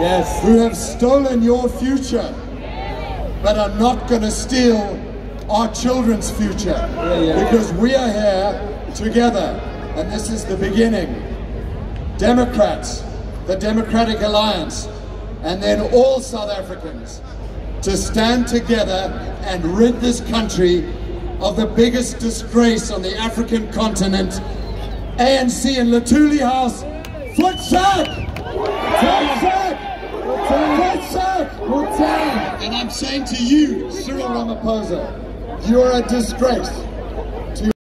Yes. who have stolen your future, but are not going to steal our children's future. yeah. Because we are here together, and this is the beginning. Democrats, the Democratic Alliance, and then all South Africans to stand together and rid this country of the biggest disgrace on the African continent. ANC and Luthuli House, foot And I'm saying to you, Cyril Ramaphosa, you're a disgrace.